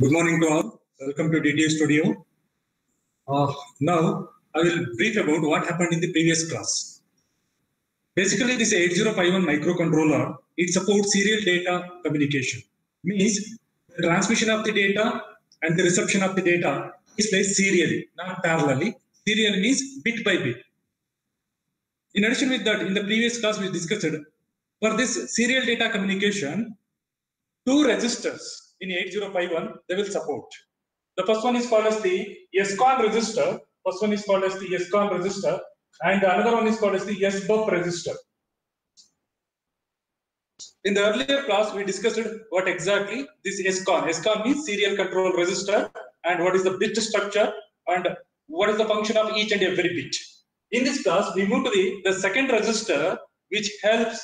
Good morning to all. Welcome to DTE Studio. Uh, now, I will brief about what happened in the previous class. Basically, this 8051 microcontroller, it supports serial data communication. Means the transmission of the data and the reception of the data is placed serially, not parallelly. Serial means bit by bit. In addition with that, in the previous class we discussed for this serial data communication, two registers in 8051 they will support. The first one is called as the SCON register. First one is called as the SCON register, and the another one is called as the SBUF register. In the earlier class, we discussed what exactly this SCON. SCON means serial control register, and what is the bit structure, and what is the function of each and every bit. In this class, we move to the, the second register, which helps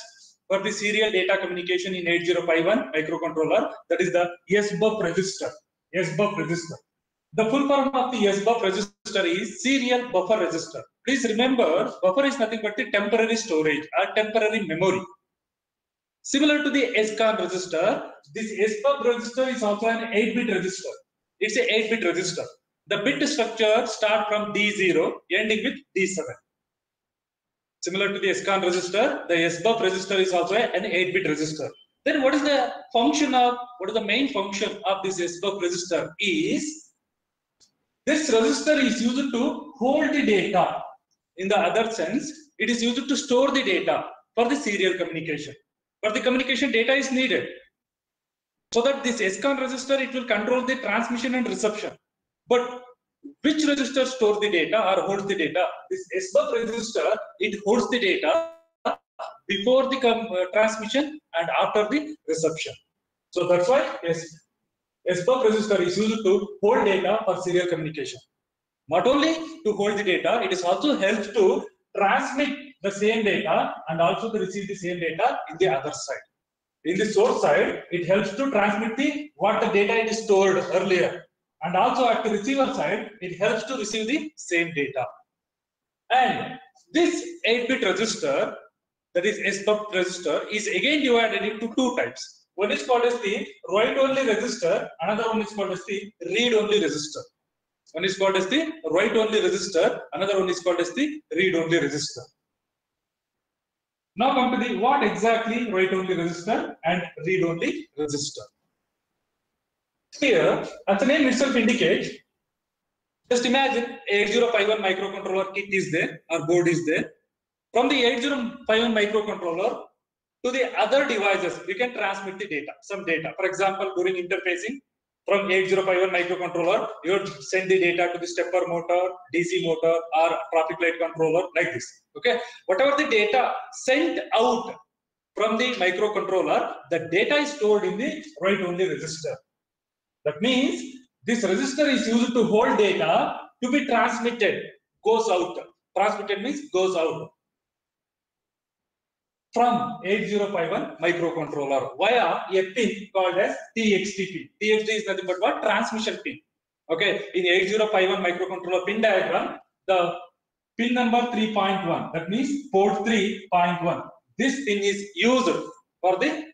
for the serial data communication in 8051 microcontroller, that is the SBUF register. SBUF register. The full form of the SBUF register is serial buffer register. Please remember, buffer is nothing but the temporary storage or temporary memory. Similar to the SCON register, this SBUF register is also an 8-bit register. It's a 8-bit register. The bit structure start from D0 ending with D7. Similar to the SCON register, the SBUF register is also an 8-bit register. Then what is the function of, what is the main function of this SBUF register is, this register is used to hold the data. In the other sense, it is used to store the data for the serial communication. But the communication data is needed. So that this SCON register, it will control the transmission and reception. But which register stores the data or holds the data? This SBUF register, it holds the data before the uh, transmission and after the reception. So that's why yes, SBUF register is used to hold data for serial communication. Not only to hold the data, it is also helps to transmit the same data and also to receive the same data in the other side. In the source side, it helps to transmit the what the data is stored earlier. And also at the receiver side, it helps to receive the same data. And this 8-bit register, that is SBUF register, is again divided into two types. One is called as the write-only register, another one is called as the read-only register. One is called as the write-only register, another one is called as the read-only register. Now come to the what exactly write-only register and read-only register. Here, as the name itself indicates, just imagine 8051 microcontroller kit is there, or board is there. From the 8051 microcontroller to the other devices, we can transmit the data, some data. For example, during interfacing, from 8051 microcontroller, you would send the data to the stepper motor, DC motor, or traffic light controller like this. Okay, whatever the data sent out from the microcontroller, the data is stored in the write-only register. That means this register is used to hold data to be transmitted, goes out. Transmitted means goes out from 8051 microcontroller via a pin called as TXD pin. TXD is nothing but what? Transmission pin. Okay, in 8051 microcontroller pin diagram, the pin number 3.1, that means port 3.1. This pin is used for the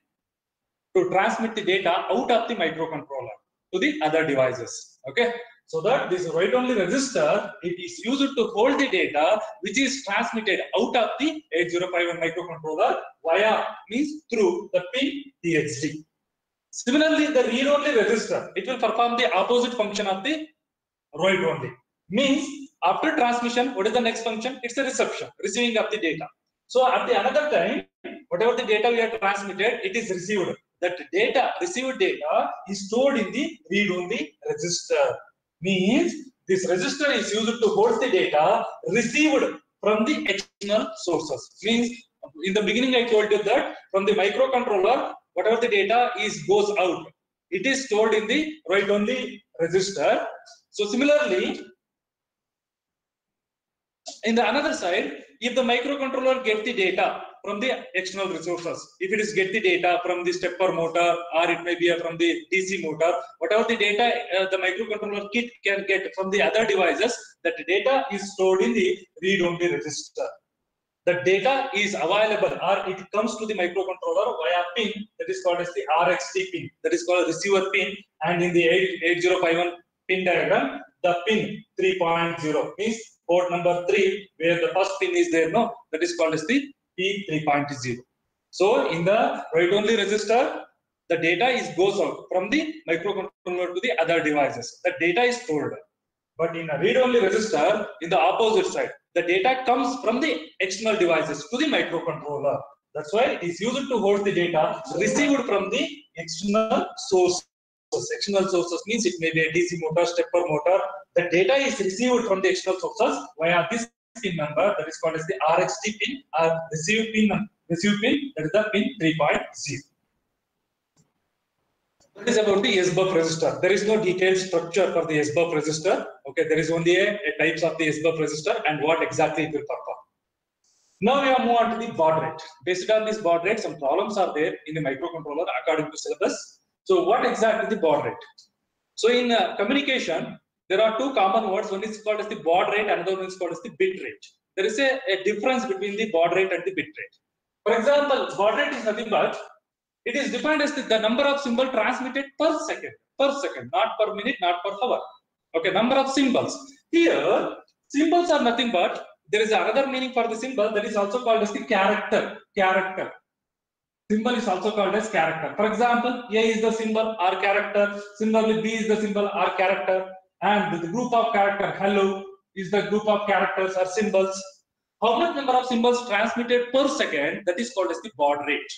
to transmit the data out of the microcontroller to the other devices. Okay, so that this write-only register, it is used to hold the data which is transmitted out of the 8051 microcontroller via means through the TXD. Similarly, the read-only register, it will perform the opposite function of the write-only. Means after transmission, what is the next function? It's a reception, receiving of the data. So at the another time, whatever the data we have transmitted, it is received. That data, received data is stored in the read-only register means this register is used to hold the data received from the external sources. Means in the beginning I told you that from the microcontroller, whatever the data is goes out, it is stored in the write-only register. So similarly, in the another side, if the microcontroller get the data from the external resources. If it is get the data from the stepper motor or it may be from the DC motor, whatever the data uh, the microcontroller kit can get from the other devices, that data is stored in the read-only register. the data is available or it comes to the microcontroller via pin that is called as the RxD pin, that is called receiver pin. And in the 8051 pin diagram, the pin 3.0 means port number 3, where the first pin is there, no, that is called as the P 3.0. So in the write-only register, the data is goes out from the microcontroller to the other devices. The data is stored. But in a read-only register, in the opposite side, the data comes from the external devices to the microcontroller. That's why it is used to hold the data received from the external sources. External sources means it may be a DC motor, stepper motor. The data is received from the external sources via this pin number that is called as the RxD pin or receive pin, receive pin that is the pin 3.0. That is about the SBUF register. There is no detailed structure for the SBUF register. Okay, there is only a, a types of the SBUF register and what exactly it will perform. Now we are move on to the baud rate. Based on this baud rate, some problems are there in the microcontroller according to syllabus. So what exactly the baud rate? So in uh, communication, there are two common words. One is called as the baud rate, another one is called as the bit rate. There is a, a difference between the baud rate and the bit rate. For example, baud rate is nothing but it is defined as the, the number of symbol transmitted per second, per second, not per minute, not per hour. Okay, number of symbols. Here, symbols are nothing but there is another meaning for the symbol that is also called as the character. Character. Symbol is also called as character. For example, A is the symbol R character. Similarly, B is the symbol R character. And the group of character hello is the group of characters or symbols. How much number of symbols transmitted per second? That is called as the baud rate.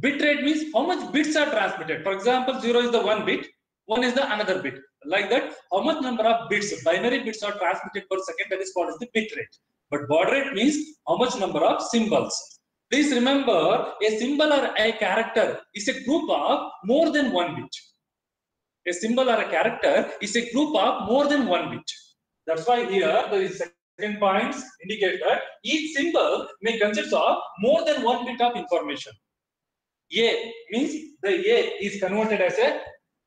Bit rate means how much bits are transmitted. For example, 0 is the one bit, 1 is the another bit. Like that, how much number of bits, binary bits are transmitted per second, that is called as the bit rate. But baud rate means how much number of symbols. Please remember, a symbol or a character is a group of more than one bit. A symbol or a character is a group of more than one bit. That's why here is second points indicate that each symbol may consist of more than one bit of information. A means the A is converted as a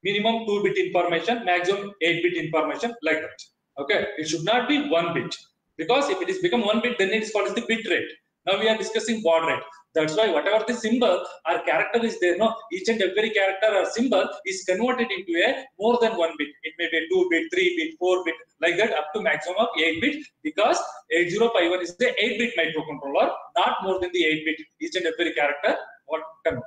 minimum 2 bit information, maximum 8 bit information like that. Okay, it should not be 1 bit because if it is become 1 bit then it is called as the bit rate. Now we are discussing baud rate. That's why whatever the symbol or character is there, no, each and every character or symbol is converted into a more than one bit. It may be 2 bit, 3 bit, 4 bit, like that up to maximum of 8 bit because 8051 is the 8 bit microcontroller, not more than the 8 bit each and every character what convert.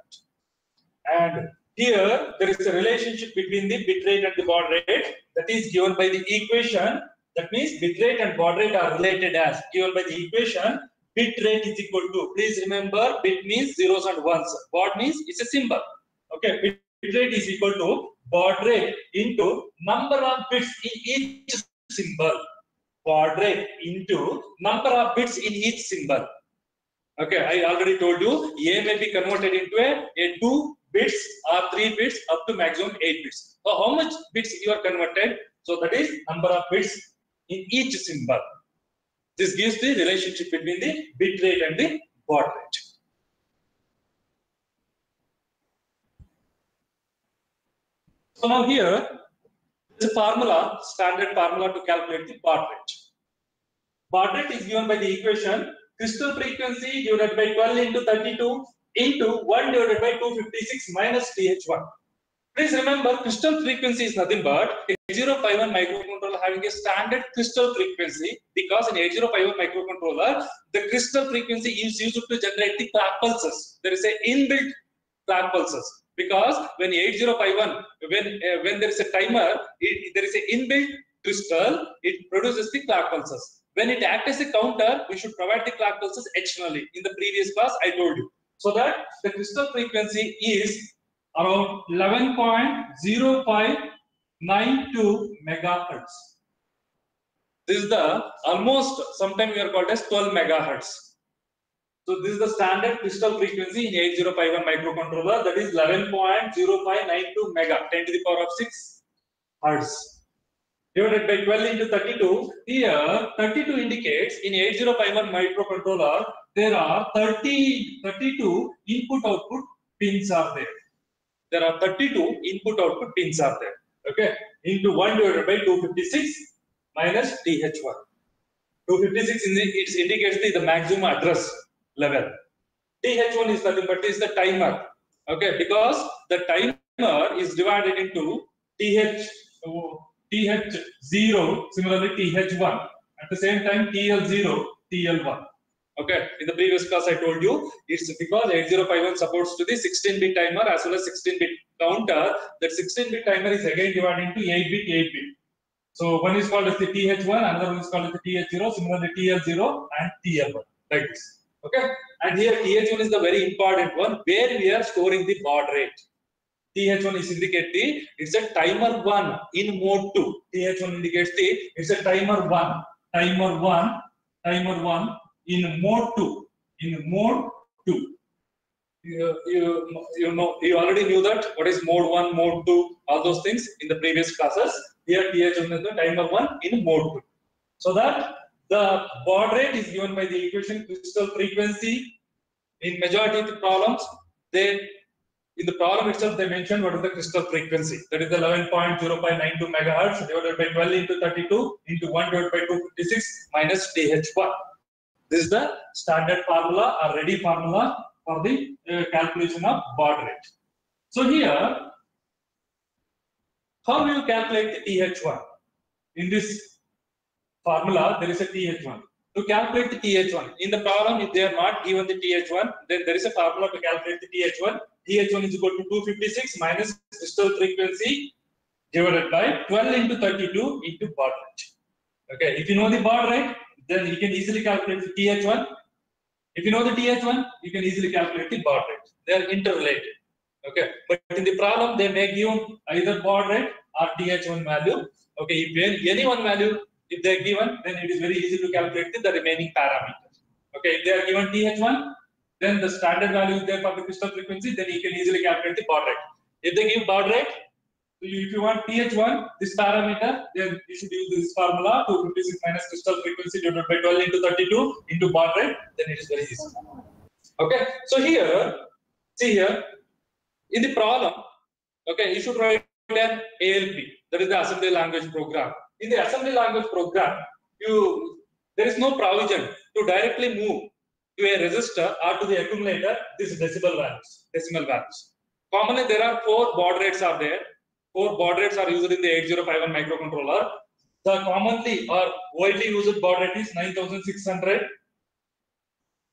And here there is a relationship between the bit rate and the baud rate that is given by the equation. That means bit rate and baud rate are related as given by the equation. Bit rate is equal to, please remember, bit means zeros and ones. Baud means it's a symbol. Okay, bit rate is equal to baud rate into number of bits in each symbol. Baud rate into number of bits in each symbol. Okay, I already told you A may be converted into a, a 2 bits or 3 bits up to maximum 8 bits. So how much bits you are converted? So that is number of bits in each symbol. This gives the relationship between the bit rate and the baud rate. So now here is a formula, standard formula to calculate the baud rate. Baud rate is given by the equation crystal frequency divided by 12 into 32 into 1 divided by 256 minus TH1. Please remember, crystal frequency is nothing but 8051 microcontroller having a standard crystal frequency because in 8051 microcontroller, the crystal frequency is used to generate the clock pulses. There is a inbuilt clock pulses because when 8051, when uh, when there is a timer, it, there is an inbuilt crystal, it produces the clock pulses. When it acts as a counter, we should provide the clock pulses externally. In the previous class, I told you. So that the crystal frequency is around 11.0592 megahertz. This is the almost, sometimes we are called as 12 megahertz. So this is the standard crystal frequency in 8051 microcontroller that is 11.0592 mega, 10 to the power of 6 hertz divided by 12 into 32. Here, 32 indicates in 8051 microcontroller, there are 30, 32 input output pins are there. There are 32 input output pins are there. Okay, into 1 divided by 256 minus TH1. 256 in the, it indicates the, the maximum address level. TH1 is nothing but is the timer. Okay, because the timer is divided into TH, TH0, similarly TH1. At the same time, TL0, TL1. Okay, in the previous class I told you, it's because 8051 supports to the 16-bit timer as well as 16-bit counter. That 16-bit timer is again divided into 8-bit, 8-bit. So one is called as the TH1, another one is called as the TH0, similarly TL0 and TL1, like this. Okay, and here TH1 is the very important one where we are storing the baud rate. TH1 is indicate the it's a timer one in mode two. TH1 indicates the it's a timer one, timer one, timer one in mode 2 in mode 2 you, you, you know you already knew that what is mode 1 mode 2 all those things in the previous classes. Here th is the timer 1 in mode 2 so that the baud rate is given by the equation crystal frequency in majority of the problems. They in the problem itself they mentioned what is the crystal frequency. That is the 11.0592 megahertz divided by 12 into 32 into 1 divided by 256 minus th1 this is the standard formula or ready formula for the uh, calculation of baud rate. So here, how do you calculate the TH1? In this formula, there is a TH1. To calculate the TH1, in the problem, if they are not given the TH1, then there is a formula to calculate the TH1. TH1 is equal to 256 minus crystal frequency divided by 12 into 32 into baud rate. Okay, if you know the baud rate, then you can easily calculate the TH1. If you know the TH1, you can easily calculate the baud rate. They are interrelated. Okay, but in the problem, they may give either baud rate or TH1 value. Okay, if any one value, if they are given, then it is very easy to calculate the, remaining parameters. Okay, if they are given TH1, then the standard value is there for the crystal frequency, then you can easily calculate the baud rate. If they give baud rate, so if you want TH1, this parameter, then you should use this formula 256 minus crystal frequency divided by 12 into 32 into baud rate, then it is very easy. Okay, so here, see here, in the problem, okay, you should write an ALP, that is the assembly language program. In the assembly language program, you there is no provision to directly move to a resistor or to the accumulator these decimal values, decimal values. Commonly, there are four baud rates are there four baud rates are used in the 8051 microcontroller. The commonly or widely used baud rate is 9600.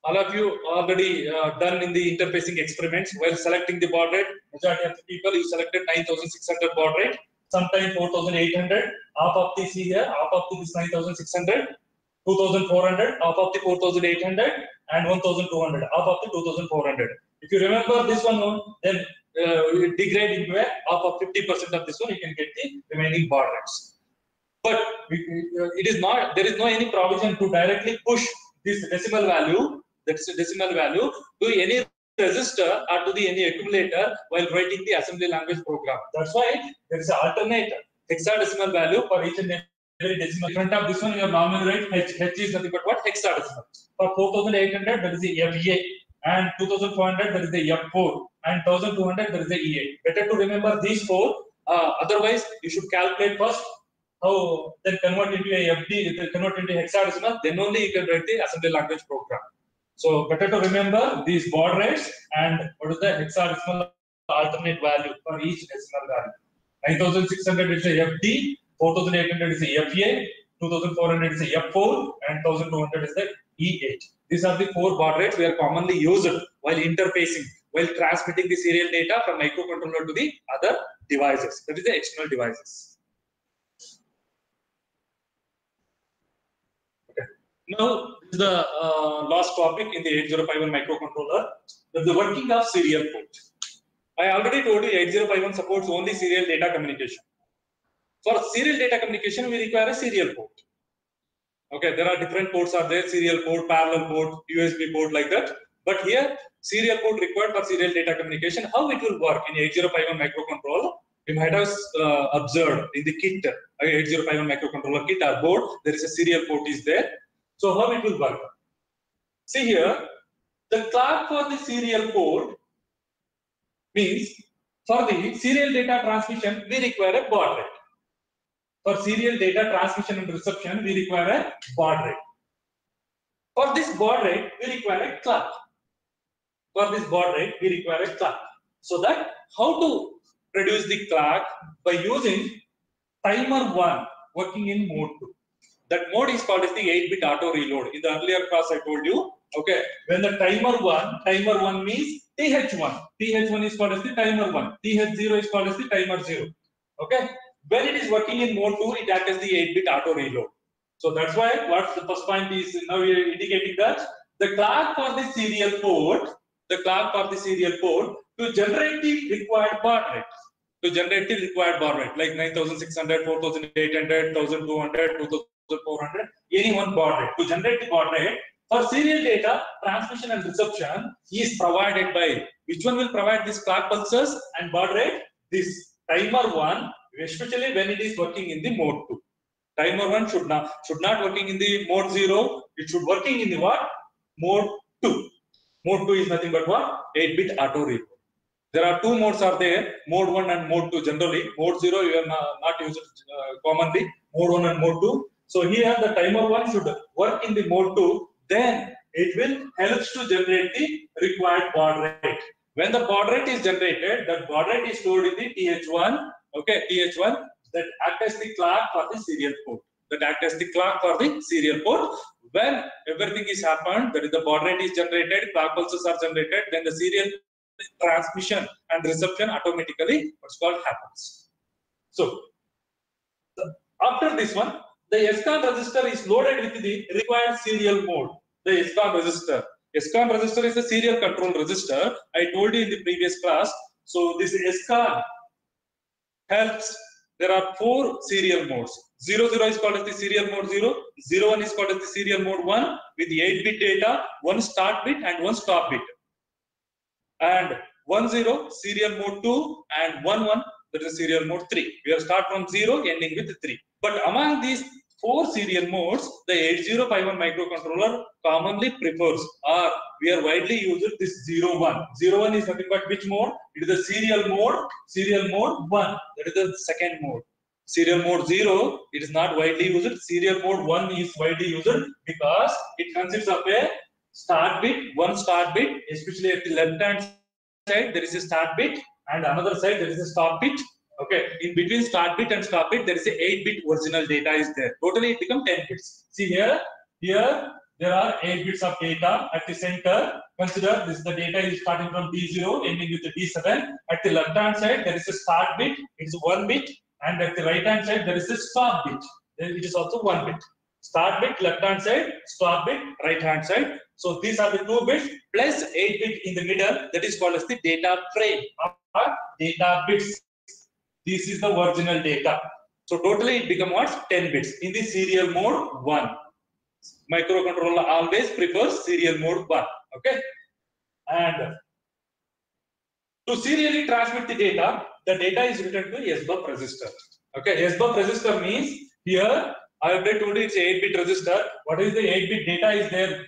All of you already uh, done in the interfacing experiments while selecting the baud rate. Majority of the people you selected 9600 baud rate, sometimes 4800. Half of the see here, half of this 9600, 2400, half of the 4800, and 1200, half of the 2400. If you remember this one, then uh, degrade into a of 50% of this one, you can get the remaining baud. But it is not, there is no any provision to directly push this decimal value, that's a decimal value, to any resistor or to the any accumulator while writing the assembly language program. That's why there is an alternate hexadecimal value for each and every decimal. In front of this one, you have normal rate, H, H is nothing but what? Hexadecimal. For 4800, that is the FA and 2400 there is the F4 and 1200 there is the E8. Better to remember these four. Uh, otherwise, you should calculate first how then convert into a FD, convert into hexadecimal. Then only you can write the assembly language program. So better to remember these baud rates and what is the hexadecimal alternate value for each decimal value. 9600 is a FD, 4800 is a FA, 2400 is a F4, and 1200 is the E8. These are the four baud rates we are commonly used while interfacing, while transmitting the serial data from microcontroller to the other devices, that is the external devices. Okay. Now, this is the uh, last topic in the 8051 microcontroller, the working of serial port. I already told you 8051 supports only serial data communication. For serial data communication, we require a serial port. Okay, there are different ports are there, serial port, parallel port, USB port like that. But here, serial port required for serial data communication. How it will work in 8051 microcontroller? You might have uh, observed in the kit, uh, 8051 microcontroller kit or board, there is a serial port is there. So how it will work? See here, the clock for the serial port means for the serial data transmission, we require a baud rate for serial data transmission and reception, we require a baud rate. For this baud rate, we require a clock. For this baud rate, we require a clock. So that how to produce the clock by using timer one working in mode two. That mode is called as the 8-bit auto reload. In the earlier class, I told you, okay, when the timer one, timer one means TH1. TH1 is called as the timer one. TH0 is called as the timer zero. Okay, when it is working in mode two, it acts as the 8-bit auto reload. So that's why what the first point is now we are indicating that the clock for the serial port, the clock for the serial port to generate the required baud rate. To generate the required baud rate like 9600 4800 1200 2400 any one baud rate. To generate the baud rate for serial data transmission and reception is provided by which one will provide this clock pulses and baud rate? This timer one especially when it is working in the mode 2 timer one should not should not working in the mode 0 it should working in the what? Mode 2 mode 2 is nothing but what? 8 bit auto reload there are two modes are there, mode 1 and mode 2 generally. Mode 0 you are not, not used uh, commonly, mode 1 and mode 2. So here the timer 1 should work in the mode 2, then it will helps to generate the required baud rate. When the baud rate is generated, that baud rate is stored in the TH1, okay, TH1 that act as the clock for the serial port. That act as the clock for the serial port. When everything is happened, that is the baud rate is generated, clock pulses are generated, then the serial transmission and reception automatically what's called happens. So after this one, the SCON register is loaded with the required serial mode. The SCON register. SCON register is a serial control register. I told you in the previous class. So this SCON helps. There are four serial modes. 00 is called as the serial mode 0. 01 is called as the serial mode 1 with the 8-bit data, one start bit and one stop bit and 10 serial mode 2 and 11 that is serial mode 3 we have start from 0 ending with 3 but among these four serial modes the 8051 microcontroller commonly prefers or we are widely used this 01 01 is nothing but which mode? It is the serial mode serial mode 1 that is the second mode. Serial mode 0 it is not widely used. Serial mode 1 is widely used because it consists of a start bit, one start bit, especially at the left hand side, there is a start bit, and another side, there is a stop bit. Okay, in between start bit and stop bit, there is a 8 bit original data is there. Totally, it becomes 10 bits. See here, here, there are 8 bits of data at the center. Consider this is the data is starting from D0, ending with the D7. At the left hand side, there is a start bit, it is 1 bit, and at the right hand side, there is a stop bit. Then it is also 1 bit. Start bit left hand side, stop bit right hand side. So these are the two bits plus 8 bit in the middle that is called as the data frame or data bits. This is the original data. So totally it becomes what? 10 bits in the serial mode 1. Microcontroller always prefers serial mode 1. Okay. And to serially transmit the data, the data is written to SBUF register. Okay, SBUF register means here I have told you it's 8-bit register. What is the 8-bit data is there?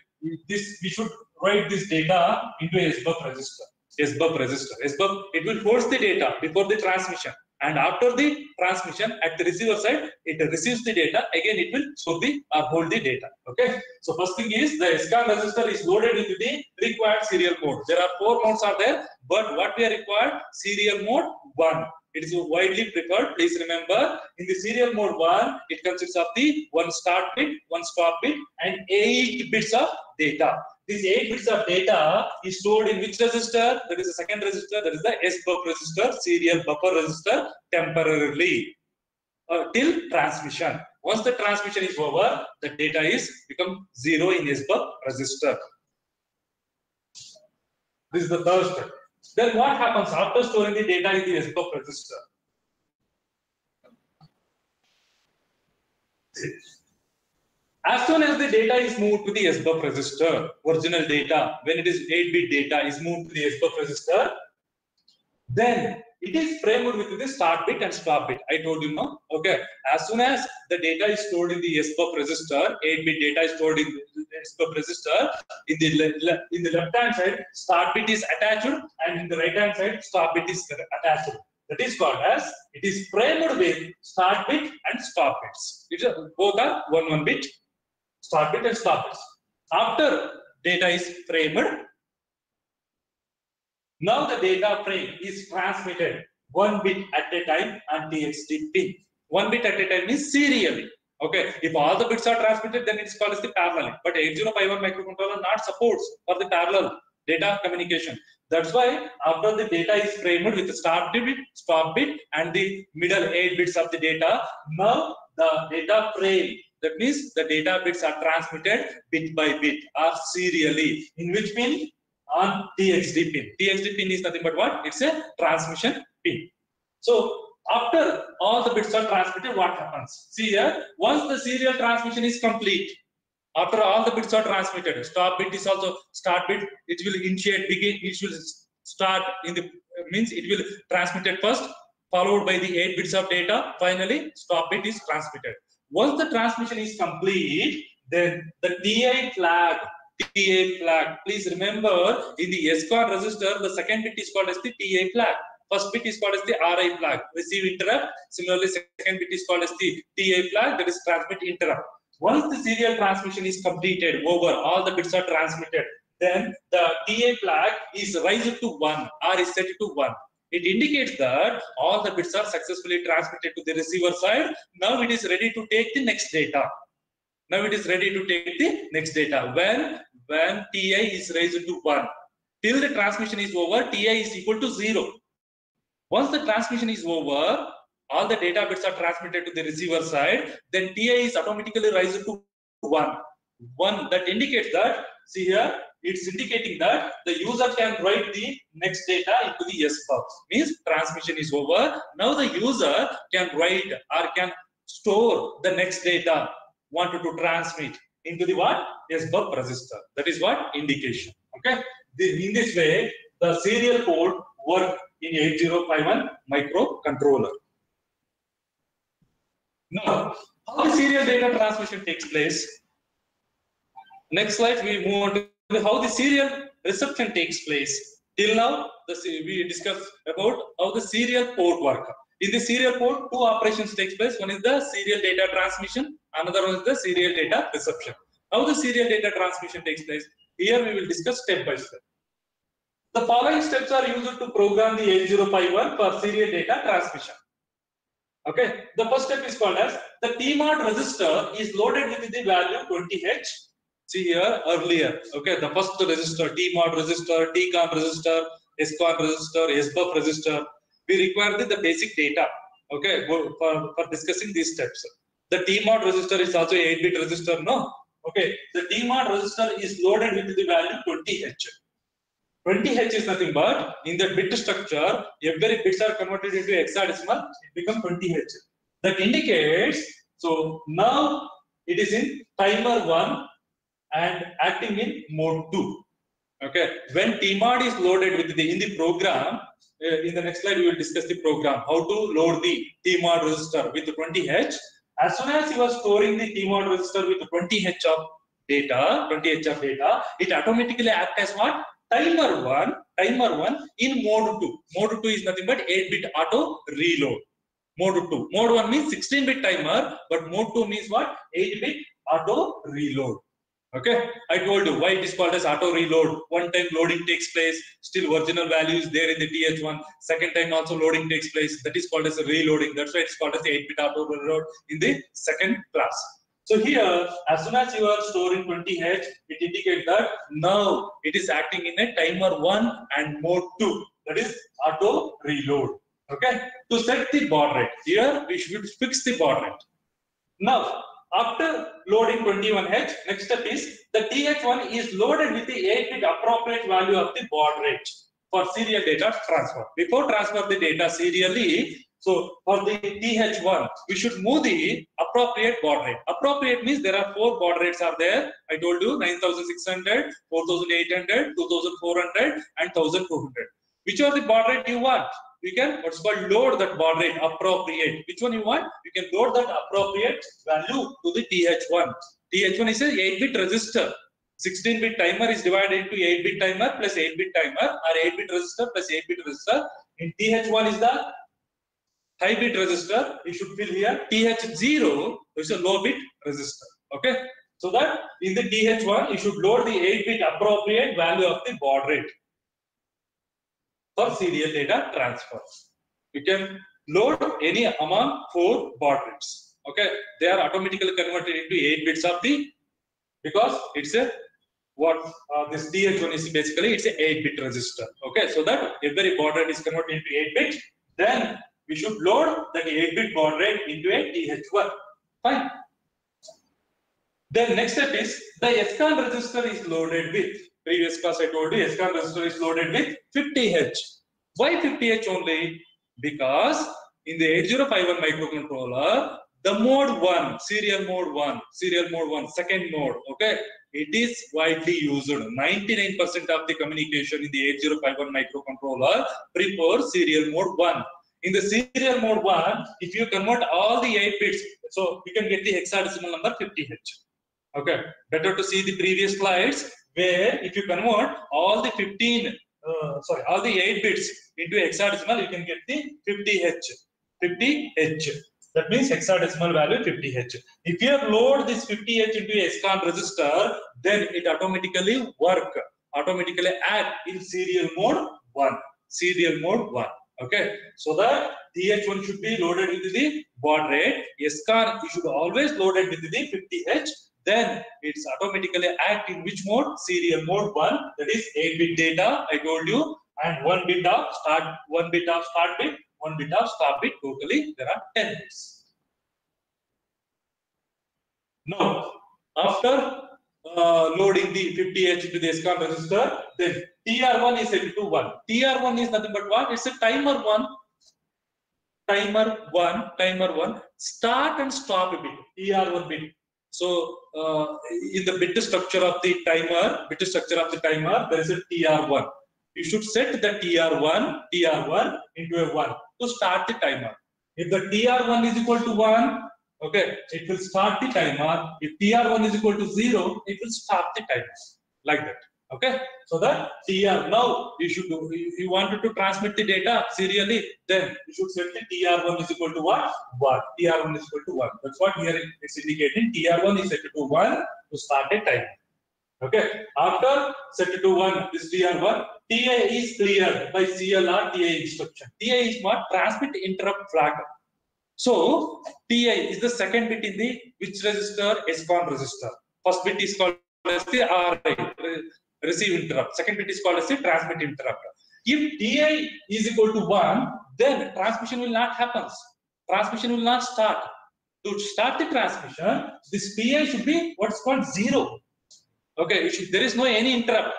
This we should write this data into SBUF register. SBUF register. SBUF it will force the data before the transmission, and after the transmission at the receiver side, it receives the data. Again, it will store the or hold the data. Okay. So first thing is the SCON register is loaded into the required serial mode. There are four modes are there, but what we are required serial mode one. It is widely preferred. Please remember, in the serial mode 1, it consists of the one start bit, one stop bit, and 8 bits of data. These 8 bits of data is stored in which register? There is a second register, that is the SBUF register, serial buffer register, temporarily uh, till transmission. Once the transmission is over, the data is become zero in SBUF register. This is the third step. Then what happens after storing the data in the SBUF register? As soon as the data is moved to the SBUF register, original data, when it is 8-bit data is moved to the SBUF register, then it is framed with the start bit and stop bit. I told you no. Okay. As soon as the data is stored in the SBUF register, 8-bit data is stored in the SBUF register. In the in the left hand side, start bit is attached, and in the right hand side, stop bit is attached. That is called as it is framed with start bit and stop bits. It is both are one one bit, start bit and stop bits. After data is framed, now the data frame is transmitted one bit at a time on TXD pin. One bit at a time is serially. Okay, if all the bits are transmitted, then it's called as the parallel. But 8051 microcontroller not supports for the parallel data communication. That's why after the data is framed with the start bit, stop bit, and the middle eight bits of the data, now the data frame, that means the data bits are transmitted bit by bit or serially. In which pin? On TXD pin. TXD pin is nothing but what? It's a transmission pin. So after all the bits are transmitted, what happens? See here, once the serial transmission is complete, after all the bits are transmitted, stop bit is also start bit, it will initiate, begin, it will start in the, means it will transmitted first, followed by the 8 bits of data, finally stop bit is transmitted. Once the transmission is complete, then the TI flag, TI flag, please remember in the SCON register, the second bit is called as the TI flag. First bit is called as the RI flag, receive interrupt. Similarly, second bit is called as the TI flag, that is transmit interrupt. Once the serial transmission is completed, over, all the bits are transmitted, then the TI flag is raised to 1 or is set to 1. It indicates that all the bits are successfully transmitted to the receiver side. Now it is ready to take the next data. Now it is ready to take the next data. When, when TI is raised to 1, till the transmission is over, TI is equal to 0 once the transmission is over, all the data bits are transmitted to the receiver side, then TI is automatically raised to 1. 1 that indicates that, see here, it's indicating that the user can write the next data into the S box. Means transmission is over. Now the user can write or can store the next data wanted to transmit into the what? SBUF register. That is what indication. Okay. In this way, the serial port work in 8051 microcontroller. Now, how the serial data transmission takes place? Next slide, we move on to how the serial reception takes place. Till now, the, we discussed about how the serial port work. In the serial port, two operations takes place. One is the serial data transmission, another one is the serial data reception. How the serial data transmission takes place? Here we will discuss step by step. The following steps are used to program the 8051 for serial data transmission. Okay, the first step is called as the TMOD register is loaded with the value 20H. See here earlier. Okay, the first register, TMOD register, TCON register, SCON register, SBUF register. We require the, the basic data. Okay, for, for discussing these steps. The TMOD register is also 8-bit register, no? Okay, the TMOD register is loaded with the value 20H. 20H is nothing but in the bit structure, every bits are converted into hexadecimal, it becomes 20H. That indicates, so now it is in timer 1 and acting in mode 2. Okay, when TMOD is loaded with the in the program, uh, in the next slide we will discuss the program, how to load the TMOD register with 20H. As soon as you are storing the TMOD register with 20H of data, 20H of data, it automatically acts as what? timer 1 timer 1 in mode 2 mode 2 is nothing but 8 bit auto reload mode 2 mode 1 means 16 bit timer but mode 2 means what 8 bit auto reload okay i told you why it is called as auto reload one time loading takes place still original value is there in the th1 second time also loading takes place that is called as a reloading that's why it's called as 8 bit auto reload in the second class so here, as soon as you are storing 20H, it indicates that now it is acting in a timer 1 and mode 2. That is auto reload. Okay. To set the baud rate, here we should fix the baud rate. Now, after loading 21H, next step is the TH1 is loaded with the 8-bit appropriate value of the baud rate for serial data transfer. Before transfer the data serially, so for the TH1, we should move the appropriate baud rate. Appropriate means there are four baud rates are there. I told you 9600, 4800, 2400 and 1400. Which are the baud rate you want? We can what's called load that baud rate appropriate. Which one you want? You can load that appropriate value to the TH1. TH1 is a 8-bit register. 16-bit timer is divided into 8-bit timer plus 8-bit timer or 8-bit register plus 8-bit register. In TH1 is the high bit register, you should fill here TH0 is a low bit register. Okay. So that in the TH1, you should load the 8-bit appropriate value of the baud rate for serial data transfer. You can load any among four baud rates. Okay, they are automatically converted into 8 bits of the because it's a what uh, this TH1 is basically it's a 8 bit register. Okay, so that every baud rate is converted into 8 bit, then we should load that 8 bit baud rate into a TH1. Fine. Then next step is the SCON register is loaded with previous class I told you SCON register is loaded with 50H. Why 50H only? Because in the 8051 microcontroller, the mode 1, serial mode 1, serial mode 1, second mode, okay, it is widely used. 99% of the communication in the 8051 microcontroller prefer serial mode 1. In the serial mode 1, if you convert all the 8 bits, so you can get the hexadecimal number 50H. Okay, better to see the previous slides where if you convert all the 15, uh, sorry, all the 8 bits into hexadecimal, you can get the 50H. 50H. That means hexadecimal value 50H. If you have load this 50H into a SCON register, then it automatically work, automatically add in serial mode 1. Serial mode 1. Okay, so the TH1 should be loaded with the baud rate. SCON you should always loaded with the 50H then it's automatically act in which mode? Serial mode 1, that is 8-bit data, I told you, and 1 bit of start, 1 bit of start bit, 1 bit of stop bit, totally there are 10 bits. Now, after uh, loading the 50H into the SCON register, then TR1 is set to 1. TR1 is nothing but what? It's a timer 1. Timer 1, timer 1, start and stop bit, TR1 bit. So uh, in the bit structure of the timer, bit structure of the timer, there is a TR1. You should set the TR1, TR1 into a 1 to start the timer. If the TR1 is equal to 1, okay, it will start the timer. If TR1 is equal to 0, it will stop the timer. Like that. Okay, so the TR now you should do you wanted to transmit the data serially, then you should set the TR1 is equal to what? 1. TR1 is equal to 1. That's what here it's indicating. TR1 is set to 1 to start a timer. Okay, after set to 1, this TR1, TI is cleared by CLR TI instruction. TI is what? Transmit interrupt flag. So TI is the second bit in the which register? SCON register. First bit is called RI, receive interrupt. Second bit is called as the transmit interrupt. If TI is equal to 1, then transmission will not happen. Transmission will not start. To start the transmission, this TI should be what's called 0. Okay, should, there is no any interrupt.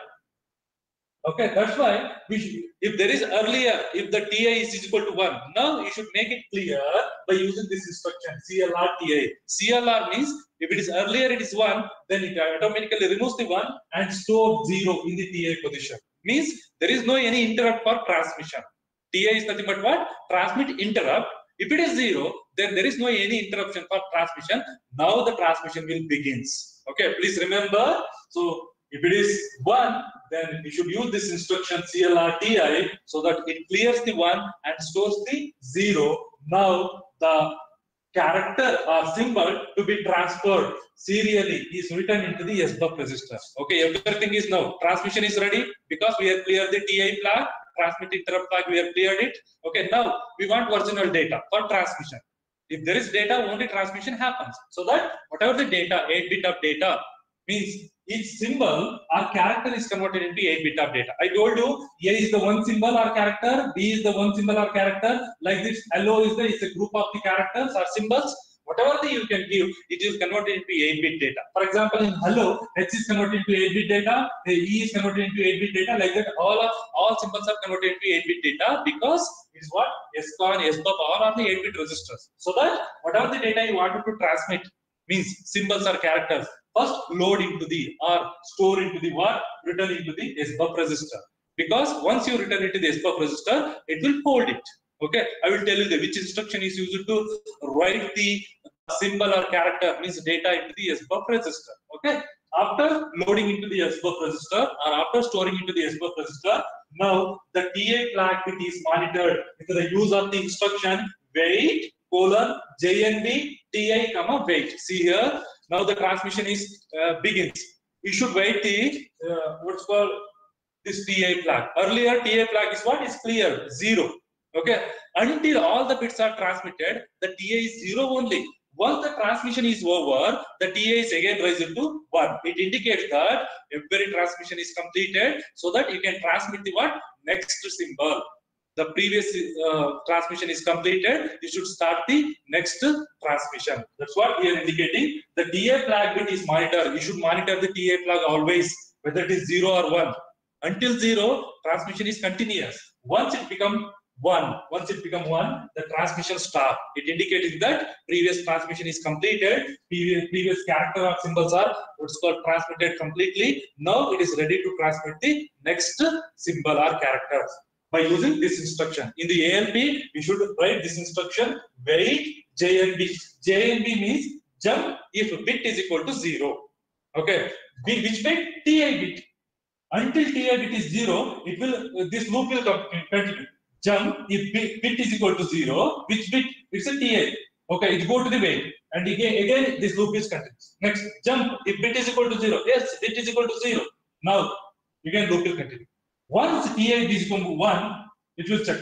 Okay, that's why we should, if there is earlier, if the TI is equal to 1, now you should make it clear by using this instruction CLR TI. CLR means if it is earlier it is 1, then it automatically removes the 1 and store 0 in the TI position. Means there is no any interrupt for transmission. TI is nothing but what? Transmit interrupt. If it is 0, then there is no any interruption for transmission. Now the transmission will begins. Okay, please remember. So if it is 1, then you should use this instruction CLRTI so that it clears the 1 and stores the 0. Now the character or symbol to be transferred serially is written into the SBUF register. Okay, everything is now. Transmission is ready because we have cleared the TI flag, transmit interrupt flag, we have cleared it. Okay, now we want original data for transmission. If there is data, only transmission happens. So that whatever the data, 8 bit of data means each symbol or character is converted into 8 bit of data. I told you A is the one symbol or character, B is the one symbol or character, like this LO is the is a group of the characters or symbols. Whatever the you can give, it is converted into 8 bit data. For example, in hello, H is converted into 8 bit data, the E is converted into 8 bit data, like that all of all symbols are converted into 8 bit data because is what SCON, SBUF, all are the 8 bit registers. So that whatever the data you wanted to transmit means symbols or characters first load into the or store into the what return into the SBUF register because once you return it to the SBUF register it will hold it. Okay? I will tell you the which instruction is used to write the symbol or character means data into the SBUF register okay? After loading into the SBUF register or after storing into the SBUF register now the TI flag is monitored. With the use of the instruction wait colon jnb ti comma wait see here Now the transmission is uh, begins. You should wait the uh, what's called this TI flag. Earlier TI flag is what is clear zero. Okay, until all the bits are transmitted, the TI is zero only. Once the transmission is over, the TI is again raised to one. It indicates that every transmission is completed, so that you can transmit the what next symbol the previous uh, transmission is completed, you should start the next transmission. That's what we are indicating. The TI flag bit is monitored. You should monitor the TI flag always, whether it is 0 or 1. Until 0, transmission is continuous. Once it become 1, once it become 1, the transmission stop. It indicates that previous transmission is completed, previous, previous character or symbols are what's called transmitted completely. Now it is ready to transmit the next symbol or characters by using this instruction. In the ALP, we should write this instruction wait JNB. JNB means jump if bit is equal to zero. Okay, which bit? TI bit. Until TI bit is zero, it will uh, this loop will uh, continue. Jump if bit, bit is equal to zero. Which bit? It's a TI. Okay, it go to the wait, and again again this loop is continuous. Next, jump if bit is equal to zero. Yes, bit is equal to zero. Now again loop will continue. Once ti is equal to 1, it will check.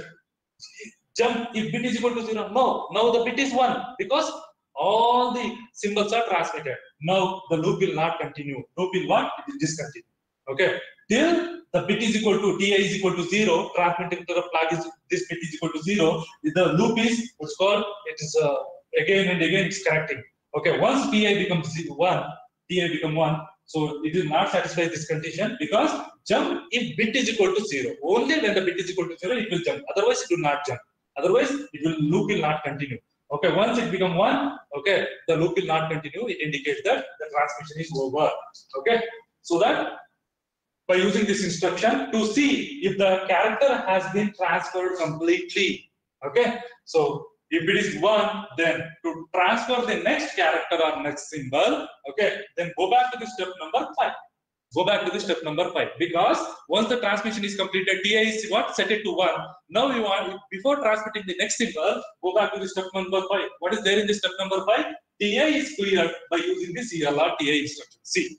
Jump if bit is equal to 0. No, now the bit is 1 because all the symbols are transmitted. Now the loop will not continue. Loop will what? It will discontinue. Okay. Till the bit is equal to ti is equal to 0, transmitting to the flag is this bit is equal to 0. The loop is what's called it is uh, again and again it's correcting. Okay, once ti becomes 1, ti become 1, so it will not satisfy this condition because jump if bit is equal to zero. Only when the bit is equal to zero, it will jump. Otherwise, it will not jump. Otherwise, it will loop will not continue. Okay, once it become one, okay, the loop will not continue. It indicates that the transmission is over. Okay, so that by using this instruction to see if the character has been transferred completely. Okay, so if it is one, then to transfer the next character or next symbol, okay, then go back to the step number five. Go back to the step number five because once the transmission is completed, TI is what set it to one. Now you want before transmitting the next symbol, go back to the step number five. What is there in the step number five? TI is cleared by using the CLR TI instruction. See,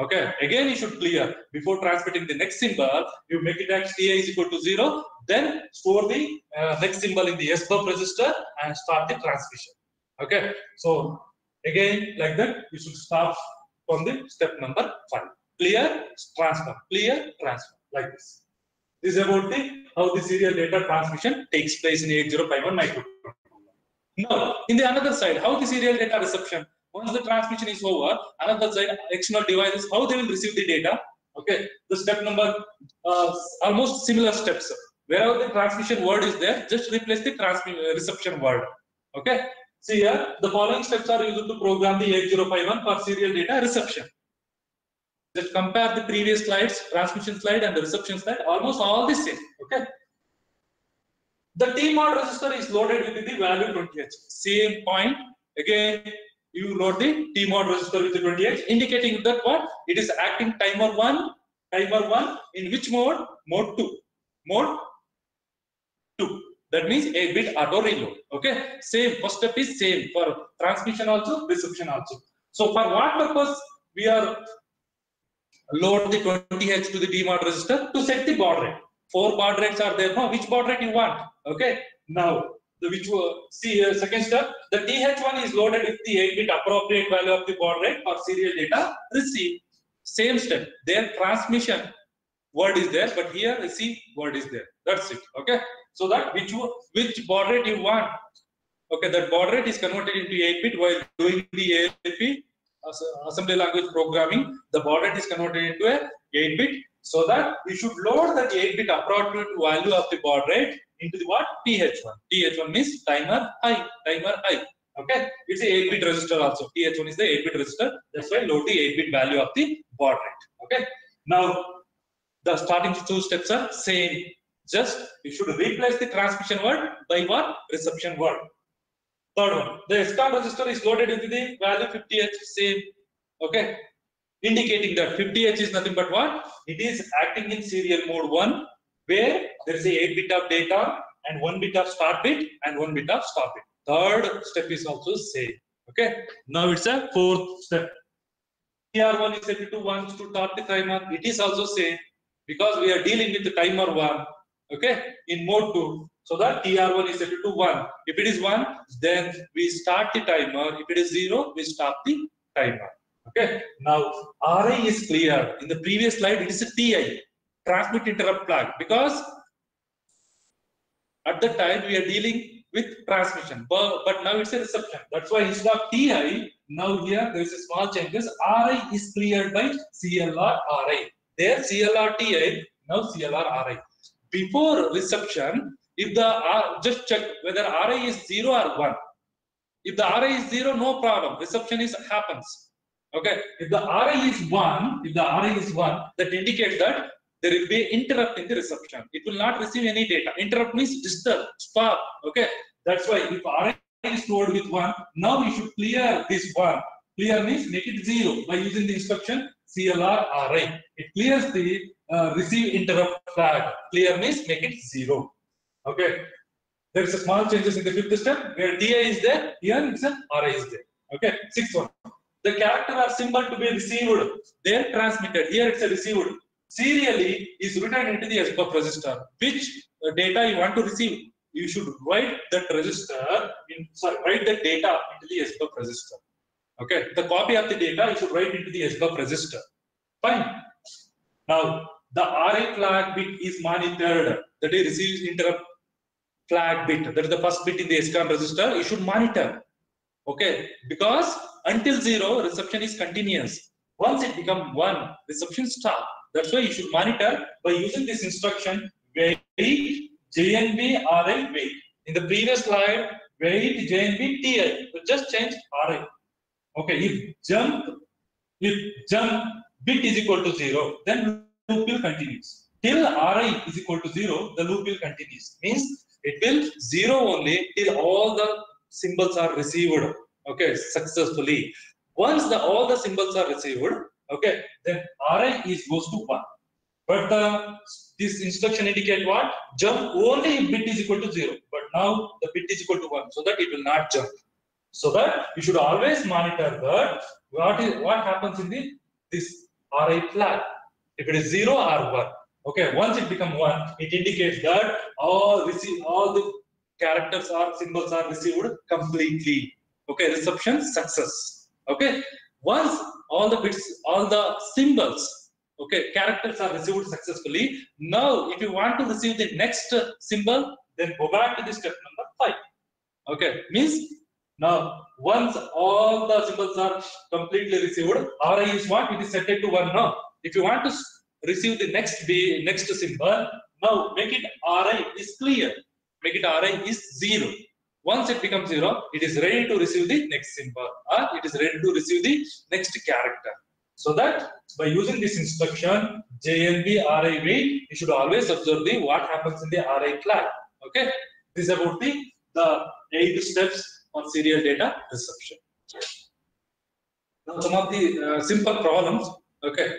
Okay, again you should clear before transmitting the next symbol, you make it as TI is equal to zero, then store the uh, next symbol in the SBUF register and start the transmission. Okay, so again like that, you should start from the step number five. Clear, transfer, clear, transfer, like this. This is about the how the serial data transmission takes place in 8051 microcontroller. Now, in the another side, how the serial data reception once the transmission is over, another external devices, how they will receive the data. Okay, the step number, uh, almost similar steps. Wherever the transmission word is there, just replace the uh, reception word. Okay, see here, the following steps are used to program the 8051 for serial data reception. Just compare the previous slides, transmission slide and the reception slide, almost all the same. Okay. The TMOD register is loaded with the value 20H. Same point. Again, you load the T TMOD register with the 20H, indicating that what? It is acting timer 1, timer 1, in which mode? Mode 2. Mode 2. That means a bit auto reload. Okay, same. First step is same for transmission also, reception also. So for what purpose we are load the 20H to the TMOD register to set the baud rate. Four baud rates are there. Now, which baud rate you want? Okay. Now the which see uh, second step the th1 is loaded with the 8 bit appropriate value of the baud rate for serial data receive same step their transmission word is there but here receive word is there. That's it okay? So that which which baud rate you want okay that baud rate is converted into 8 bit while doing the ALP assembly language programming the baud rate is converted into a 8 bit so that we should load the 8 bit appropriate value of the baud rate into the what? TH1. TH1 means timer high, timer high. Okay, it's a 8-bit register also. TH1 is the 8-bit register. That's why load the 8-bit value of the baud rate. Okay. Now, the starting two steps are same. Just you should replace the transmission word by what? Reception word. Third one, the SCON register is loaded into the value 50H same. Okay, indicating that 50H is nothing but what? It is acting in serial mode 1 where there is a 8 bit of data and 1 bit of start bit and 1 bit of stop bit. Third step is also same. Okay. Now it's a fourth step. TR1 is set to 1 to start the timer. It is also same because we are dealing with the timer 1, okay, in mode 2. So that TR1 is set to 1. If it is 1, then we start the timer. If it is 0, we stop the timer. Okay. Now, RI is clear. In the previous slide, it is a TI, transmit interrupt flag, because at the time we are dealing with transmission, but, but now it's a reception. That's why instead of TI, now here there is a small changes. RI is cleared by CLR RI. There CLR TI, now CLR RI. Before reception, if the R, just check whether RI is 0 or 1. If the RI is 0, no problem. Reception is happens. Okay. If the RI is 1, if the RI is 1, that indicates that there will be interrupt in the reception. It will not receive any data. Interrupt means disturb, stop. Okay. That's why if RI is stored with 1, now we should clear this 1. Clear means make it 0 by using the instruction CLR RI. It clears the uh, receive interrupt flag. Clear means make it 0. Okay. There is a small changes in the fifth step where TI is there, here it's a RI is there. Okay. Sixth one. The character or symbol to be received, are transmitted. Here it's a received. Serially is written into the SBUF register. Which uh, data you want to receive? You should write that register, in, sorry, write the data into the SBUF register. Okay. The copy of the data you should write into the SBUF register. Fine. Now, the RI flag bit is monitored. The day receives interrupt flag bit. That is the first bit in the SCON register. You should monitor. Okay. Because until zero, reception is continuous. Once it become one, reception stop. That's why you should monitor by using this instruction wait JNB RI wait. In the previous slide, wait JNB TI. So just change RI. Okay. If jump, if jump bit is equal to zero, then loop will continues. Till Ri is equal to zero, the loop will continues. Means it will zero only till all the symbols are received. Okay, successfully. Once the all the symbols are received, okay, then Ri is goes to one. But the this instruction indicate what? Jump only if bit is equal to zero. But now the bit is equal to one, so that it will not jump. So that you should always monitor that what is what happens in the this RI flag. If it is zero or one. Okay, once it become one, it indicates that all receive all the characters or symbols are received completely. Okay, reception success. Okay, once all the bits, all the symbols, okay, characters are received successfully. Now, if you want to receive the next symbol, then go back to the step number five. Okay, means now once all the symbols are completely received, RI is what? It is set to one now. If you want to receive the next B, next symbol, now make it Ri is clear. Make it Ri is zero. Once it becomes zero, it is ready to receive the next symbol or it is ready to receive the next character. So that by using this instruction, JNB RI wait, you should always observe the what happens in the RI flag. Okay, this is about the the eight steps on serial data reception. Now some of the uh, simple problems. Okay,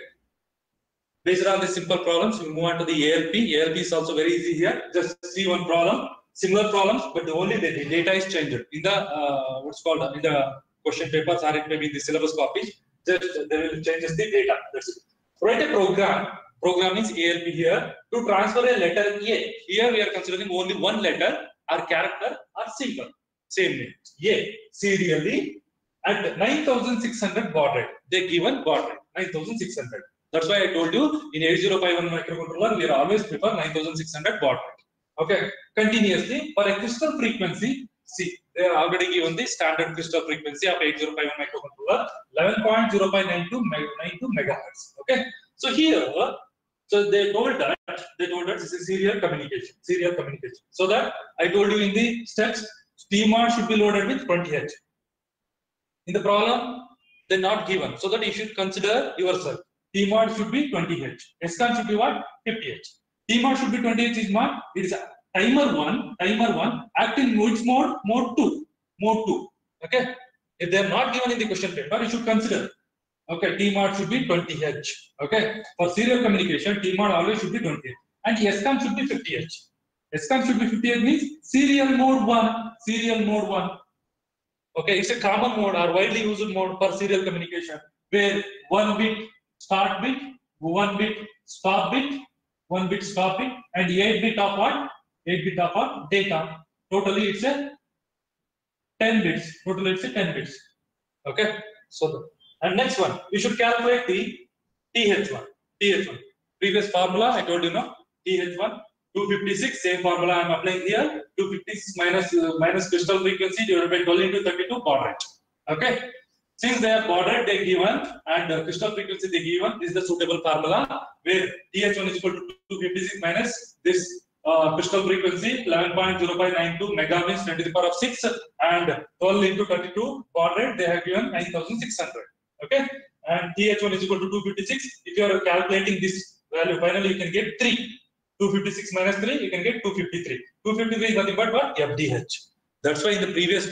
Based on the simple problems, we move on to the ALP. ALP is also very easy here. Just see one problem, similar problems, but the only the, the data is changed. In the uh, what's called in the question papers or it may be the syllabus copy, just they will changes the data. That's it. Write a program. Program is ALP here to transfer a letter A. Here we are considering only one letter or character or symbol. Same name. A serially at 9600 baud rate. They given baud rate 9600. That's why I told you in 8051 microcontroller, we are always prefer 9600 baud rate. Okay, continuously for a crystal frequency, see, they are already given the standard crystal frequency of 8051 microcontroller, 11.0592 megahertz. Okay, so here, so they told that they told that this is serial communication, serial communication. So that I told you in the steps, TMOD should be loaded with 20H. In the problem, they're not given, so that you should consider yourself. TMOD should be 20H. SCON should be what? 50H. TMOD should be 20H is what? It is timer 1, timer 1, acting which mode? Mode 2. Mode 2. Okay. If they are not given in the question paper, you should consider. Okay, TMOD should be 20H. Okay. For serial communication, TMOD always should be 20H. And SCON should be 50H. SCON should be 50H means serial mode 1. Serial mode 1. Okay, it's a common mode or widely used mode for serial communication where one bit start bit, one bit stop bit, one bit stop bit, and eight bit of what? Eight bit of what? Data. Totally, it's a 10 bits. Totally, it's a 10 bits. Okay. So, the, and next one, we should calculate the TH1. TH1. Previous formula, I told you now. TH1, 256, same formula I am applying here. 256 minus, uh, minus crystal frequency divided by 12 into 32 baud rate. Okay. Since they are rate they given and uh, crystal frequency they given, is the suitable formula where TH1 is equal to 256 minus this uh, crystal frequency 11.0592 mega means 10 to the power of 6 and 12 into 32 baud rate they have given 9600 okay? And th1 is equal to 256 if you are calculating this value finally you can get 3 256 minus 3 you can get 253 253 is nothing but what? Fdh that's why in the previous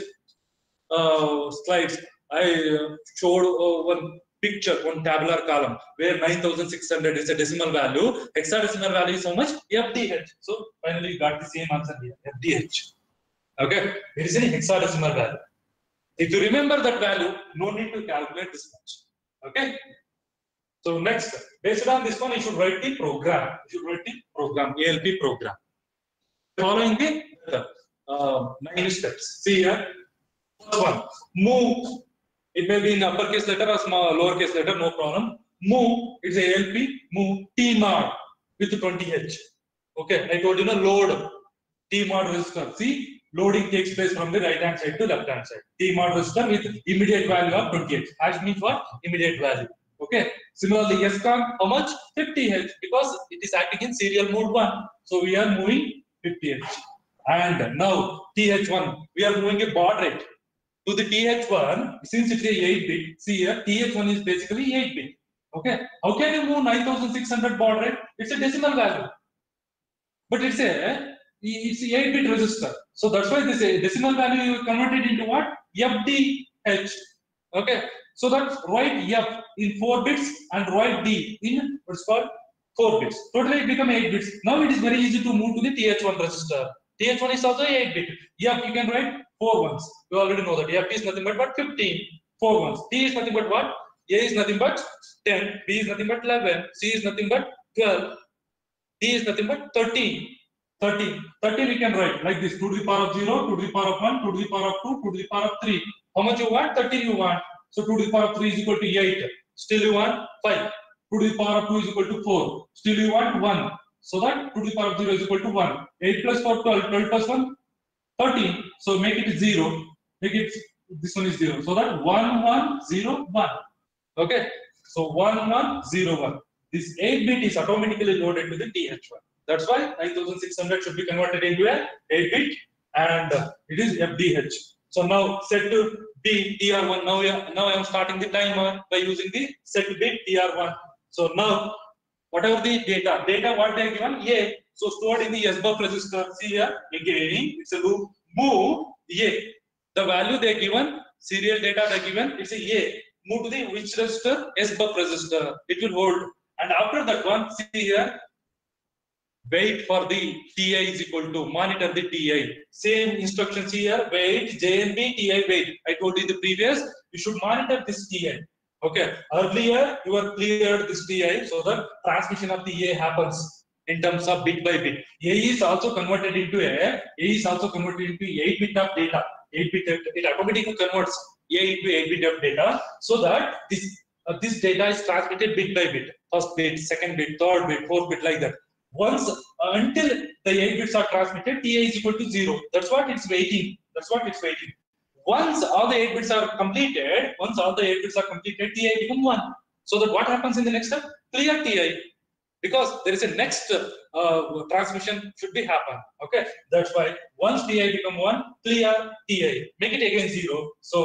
uh, slides i uh, showed uh, one picture, one tabular column where 9600 is a decimal value, hexadecimal value is how much? FDH. So finally you got the same answer here, FDH. Okay, it is a hexadecimal value. If you remember that value, no need to calculate this much. Okay. So next, based on this one, you should write the program. You should write the program, ALP program. Following the uh, nine steps. See here. First one, move it may be in uppercase letter or small lowercase letter, no problem. Move, it's a ALP, move T mod with 20H. Okay, I told you no load T mod resistor. See, loading takes place from the right hand side to left hand side. T mod resistor with immediate value of 20H. Hash means what? Immediate value. Okay. Similarly, SCON, how much? 50H because it is acting in serial mode 1. So we are moving 50H. And now TH1, we are moving a baud rate to the TH1, since it's a 8 bit, see here, TH1 is basically 8 bit. Okay. How can you move 9600 baud rate? It's a decimal value. But it's a it's a 8 bit resistor. So that's why this decimal value you converted into what? FDH. Okay. So that's write F in 4 bits and write D in what's called 4 bits. Totally it become 8 bits. Now it is very easy to move to the TH1 register. TH1 is also 8 bit. F you can write four ones. You already know that F is nothing but, but 15, four ones. T is nothing but what? A is nothing but 10, B is nothing but 11, C is nothing but 12, D is nothing but 13. 13. 13 we can write like this 2 to the power of 0, 2 to the power of 1, 2 to the power of 2, 2 to the power of 3. How much you want? 13 you want. So 2 to the power of 3 is equal to 8. Still you want 5. 2 to the power of 2 is equal to 4. Still you want 1. So that 2 to the power of 0 is equal to 1. 8 plus 4, 12. 12 plus 1, 13. So make it 0. Make it, this one is 0. So that 1, 1, 0, 1. Okay. So 1, 1, 0, 1. This 8 bit is automatically loaded to the TH1. That's why 9600 should be converted into a 8 bit and uh, it is FDH. So now set to B TR1. Now, now I am starting the timer by using the set bit TR1. So now whatever the data, data what they are given, A. So stored in the SBUF register. See here again, it's a loop. Move A. The value they are given, serial data they are given, it's a A. Move to the which register? SBUF register. It will hold. And after that one, see here, wait for the TI is equal to monitor the TI. Same instructions here, wait, JNB, TI, wait. I told you the previous, you should monitor this TI. Okay, earlier you were cleared this TI so that transmission of the A happens in terms of bit by bit. A is also converted into a, A is also converted into 8 bit of data. 8 bit, it automatically converts A into 8 bit of data so that this, uh, this data is transmitted bit by bit. First bit, second bit, third bit, fourth bit like that. Once, uh, until the 8 bits are transmitted, TI is equal to 0. That's what it's waiting. That's what it's waiting. Once all the 8 bits are completed, once all the 8 bits are completed, TI become 1. So that what happens in the next step? Clear TI because there is a next uh, transmission should be happen. Okay, that's why once TI become one, clear TI, make it again zero. So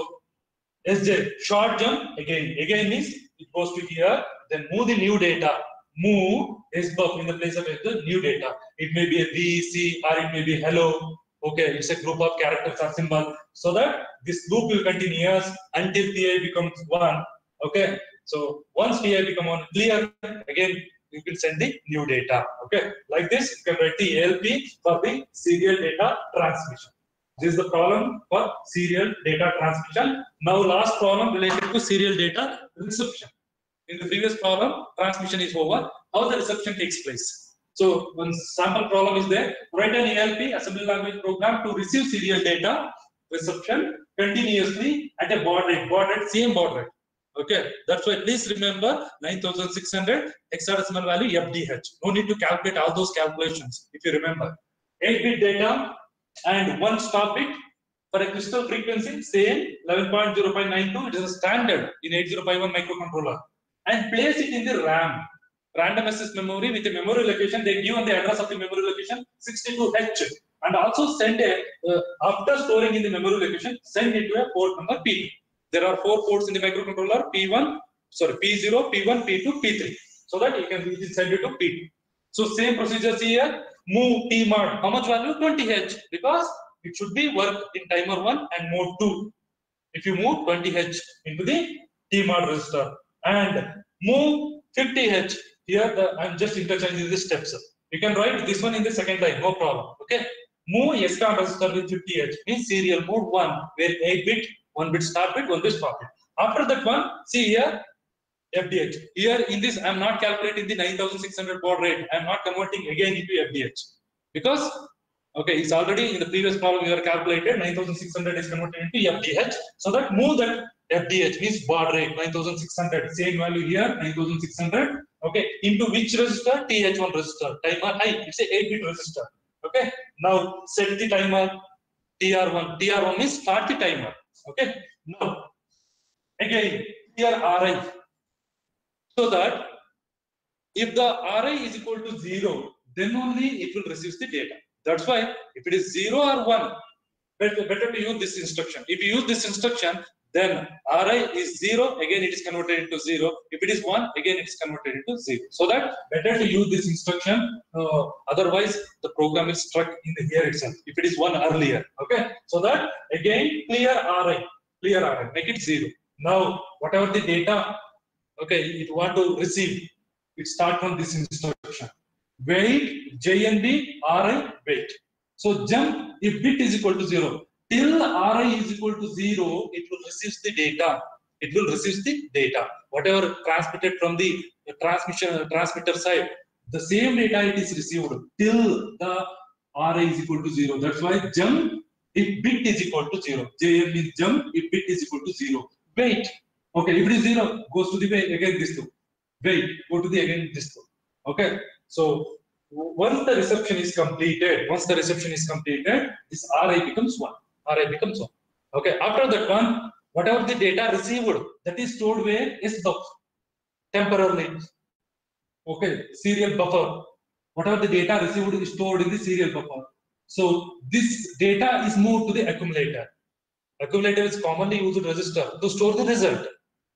SJ short jump again. Again means it goes to here. Then move the new data. Move SBUF in the place of the new data. It may be a V, C, or it may be hello. Okay, it's a group of characters or symbol. So that this loop will continue until TI becomes one. Okay, so once TI become one, clear again you can send the new data. Okay, like this, you can write the ALP for the serial data transmission. This is the problem for serial data transmission. Now, last problem related to serial data reception. in the previous problem, transmission is over. How the reception takes place. So one sample problem is there. Write an ALP assembly language program to receive serial data reception continuously at a baud rate, baud rate, same baud rate. Okay, that's why please remember 9600 hexadecimal value FDH. No need to calculate all those calculations if you remember. 8 bit data and one stop bit for a crystal frequency, same 11.0.92. It is a standard in 8051 microcontroller. And place it in the RAM, random access memory with a memory location. They give on the address of the memory location 62H. And also send a, uh, after storing in the memory location, send it to a port number P. There are four ports in the microcontroller P1, sorry, P0, P1, P2, P3. So that you can send it to P. So same procedures here. Move T mod. How much value? 20H. Because it should be work in timer 1 and mode 2. If you move 20H into the T mod register and move 50H, here the, I'm just interchanging the steps. You can write this one in the second line, no problem. Okay. Move SCON register with 50H means serial mode 1, where 8 bit, 1 bit start bit, 1 bit stop bit. After that one, see here, FDH. Here in this, I'm not calculating the 9600 baud rate. I'm not converting again into FDH because Okay, it's already in the previous problem you are calculated 9600 is converted into FDH. So that move that FDH means baud rate 9600 same value here 9600. Okay, into which register? TH1 register. Timer I it's a 8 bit register. Okay, now set the timer TR1. TR1 means start the timer. Okay, now again here RI. So that if the RI is equal to zero, then only it will receive the data. That's why if it is 0 or 1, better, better to use this instruction. If you use this instruction, then Ri is 0, again it is converted into 0. If it is 1, again it is converted into 0. So that better to use this instruction, uh, otherwise the program is stuck in the here itself. If it is 1 earlier, okay? So that again clear Ri, clear Ri, make it 0. Now, whatever the data, okay, it want to receive, it start from this instruction wait JNB RI wait. So jump if bit is equal to zero till RI is equal to zero, it will receive the data. It will receive the data. Whatever transmitted from the transmission transmitter side, the same data it is received till the RI is equal to zero. That's why jump if bit is equal to zero. JM means jump if bit is equal to zero. Wait. Okay, if it is zero, goes to the way again this two. Wait, go to the again this two. Okay. So once the reception is completed, once the reception is completed, this Ri becomes one. Ri becomes one. Okay. After that one, whatever the data received, that is stored where is buffer temporarily. Okay, serial buffer. Whatever the data received is stored in the serial buffer. So this data is moved to the accumulator. Accumulator is commonly used register to store the result.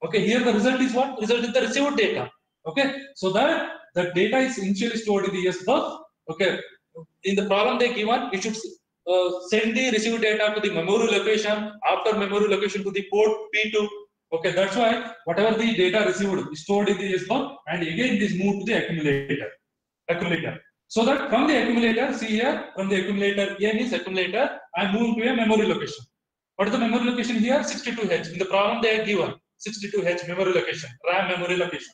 Okay, here the result is what? Result is the received data. Okay, so that the data is initially stored in the SBUF. Okay, in the problem they given, it should uh, send the received data to the memory location, after memory location to the port P2. Okay, that's why whatever the data received is stored in the SBUF and again it is moved to the accumulator. Accumulator. So that from the accumulator, see here, from the accumulator, N is accumulator, I move to a memory location. What is the memory location here? 62H. In the problem they are given 62H memory location, RAM memory location.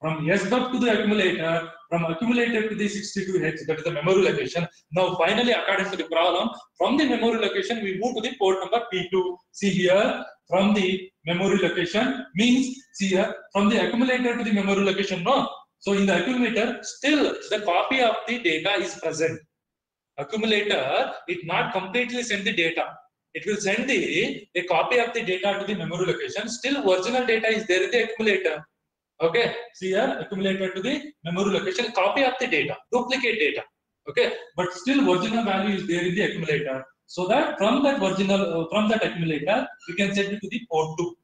From SBUF to the accumulator, from accumulator to the 62H, that is the memory location. Now, finally, according to the problem, from the memory location, we move to the port number P2. See here, from the memory location means, see here, from the accumulator to the memory location, no. So, in the accumulator, still the copy of the data is present. Accumulator, it not completely send the data. It will send the a copy of the data to the memory location. Still, original data is there in the accumulator. Okay, see here accumulated to the memory location, copy of the data, duplicate data. Okay, but still original value is there in the accumulator. So that from that original, uh, from that accumulator, we can send it to the port 2.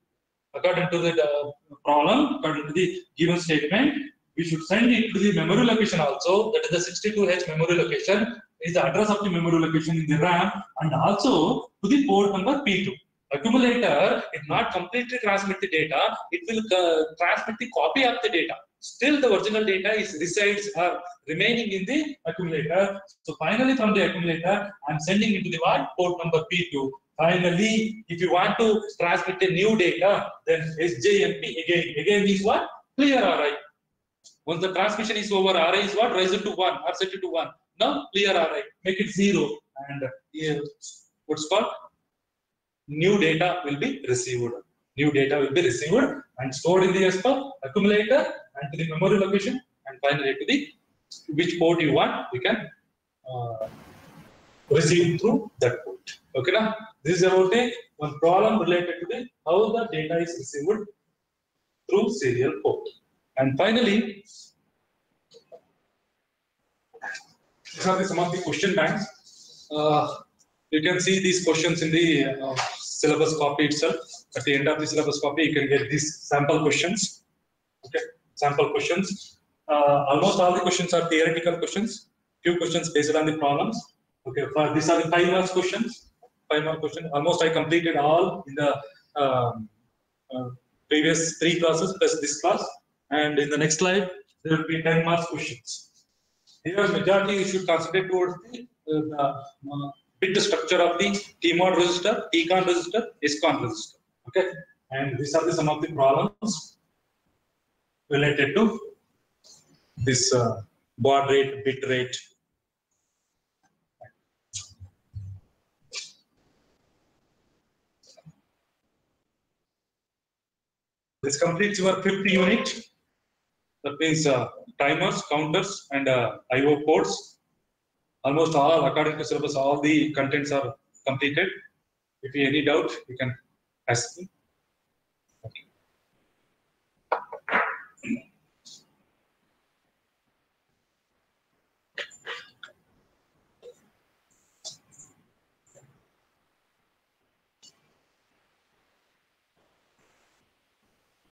According to the uh, problem, according to the given statement, we should send it to the memory location also, that is the 62H memory location, is the address of the memory location in the RAM, and also to the port number P2 accumulator is not completely transmit the data, it will uh, transmit the copy of the data. Still the original data is resides or remaining in the accumulator. So finally from the accumulator, I'm sending it to the what? Port number P2. Finally, if you want to transmit the new data, then SJMP again. Again means what? clear RI. Once the transmission is over, RI is what? Raise it to 1 or it to 1. Now clear RI, make it 0. And uh, what's called? New data will be received. New data will be received and stored in the SPA accumulator and to the memory location and finally to the which port you want, you can uh, receive through that port. Okay, now this is about a one problem related to the how the data is received through serial port. And finally, these are the, some of the question banks. Uh, you can see these questions in the uh, syllabus copy itself. At the end of the syllabus copy, you can get these sample questions. Okay, sample questions. Uh, almost all the questions are theoretical questions. Few questions based on the problems. Okay, for these are the five marks questions. Five mark question. Almost I completed all in the um, uh, previous three classes plus this class. And in the next slide, there will be 10 marks questions. Here, majority you should concentrate towards the, uh, the uh, bit structure of the TMOD resistor, TCON resistor, SCON resistor. Okay, and these are the, some of the problems related to this uh, baud rate, bit rate. This completes your fifth unit. That means uh, timers, counters, and uh, I/O ports. Almost all, according to syllabus, all the contents are completed. If you any doubt, you can ask me.